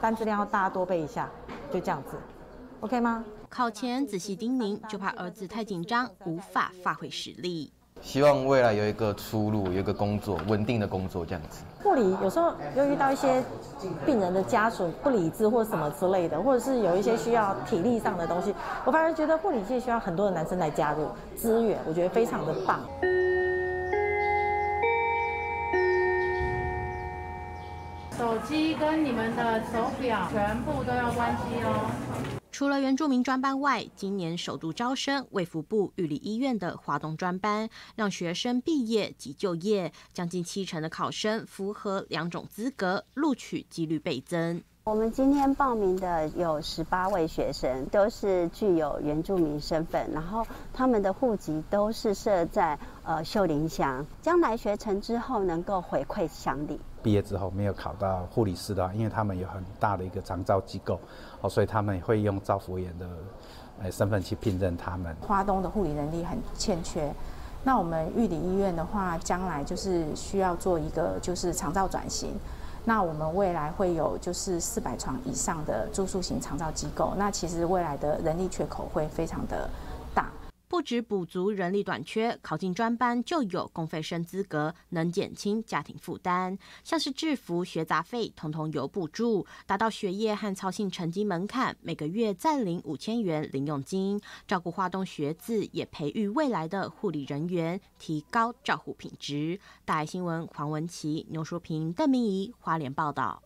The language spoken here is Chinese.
单质量要大家多背一下，就这样子，OK 吗？考前仔细叮咛，就怕儿子太紧张，无法发挥实力。希望未来有一个出路，有一个工作，稳定的工作这样子。护理有时候又遇到一些病人的家属不理智或什么之类的，或者是有一些需要体力上的东西，我反而觉得护理界需要很多的男生来加入支援，我觉得非常的棒。手机跟你们的手表全部都要关机哦。除了原住民专班外，今年首度招生卫福部玉里医院的华东专班，让学生毕业及就业，将近七成的考生符合两种资格，录取几率倍增。我们今天报名的有十八位学生，都是具有原住民身份，然后他们的户籍都是设在呃秀林乡，将来学成之后能够回馈乡里。毕业之后没有考到护理师的，因为他们有很大的一个长照机构，哦，所以他们会用照服员的呃身份去聘任他们。花东的护理能力很欠缺，那我们玉里医院的话，将来就是需要做一个就是长照转型，那我们未来会有就是四百床以上的住宿型长照机构，那其实未来的人力缺口会非常的。不止补足人力短缺，考进专班就有公费生资格，能减轻家庭负担。像是制服、学杂费，统统有补助，达到学业和操性成绩门槛，每个月再领五千元零用金，照顾华东学子，也培育未来的护理人员，提高照护品质。大爱新闻黄文琪、牛淑平、邓明仪花莲报道。